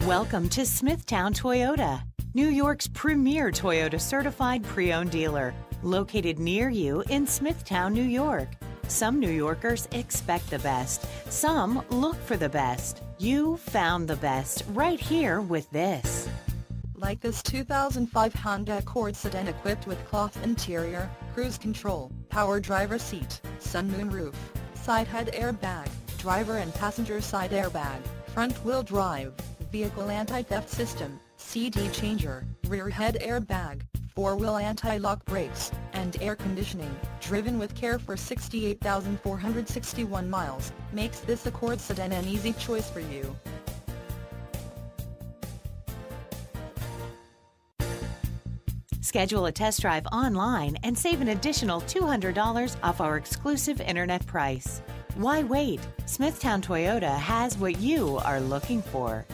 Welcome to Smithtown Toyota, New York's premier Toyota certified pre owned dealer, located near you in Smithtown, New York. Some New Yorkers expect the best, some look for the best. You found the best right here with this. Like this 2005 Honda Accord sedan equipped with cloth interior, cruise control, power driver seat, sunmoon roof, side head airbag, driver and passenger side airbag, front wheel drive, vehicle anti-theft system, CD changer, rear head airbag, four-wheel anti-lock brakes, and air conditioning, driven with care for 68,461 miles, makes this Accord sedan an easy choice for you. Schedule a test drive online and save an additional $200 off our exclusive internet price. Why wait? Smithtown Toyota has what you are looking for.